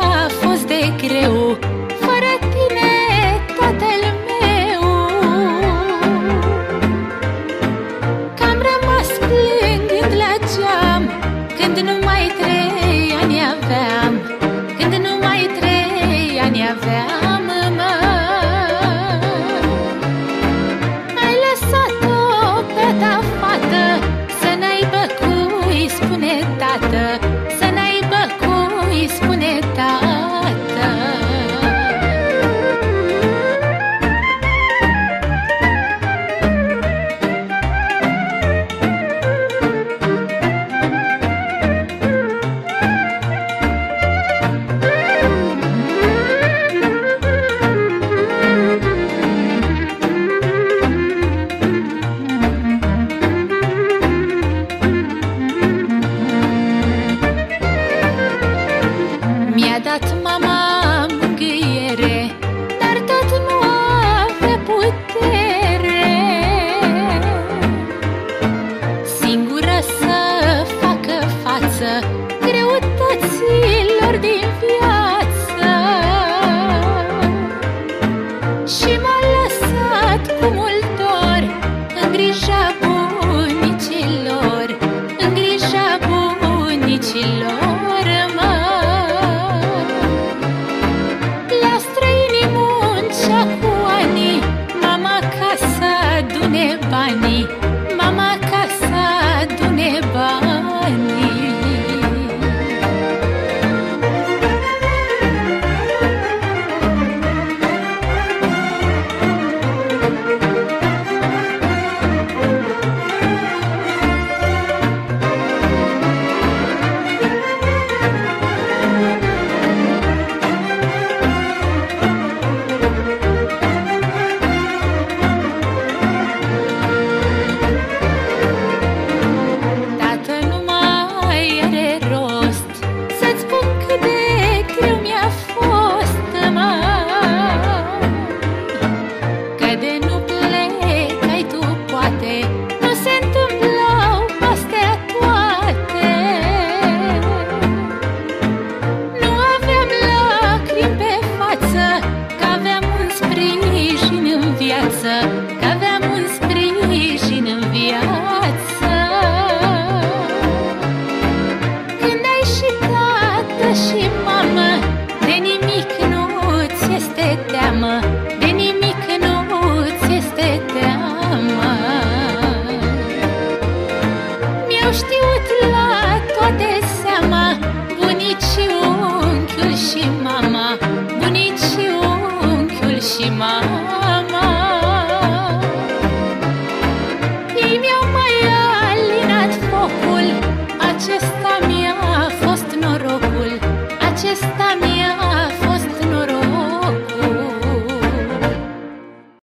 I've dat mama mângâiere Dar tot nu avea putere. Singură să facă față Greutăților din viață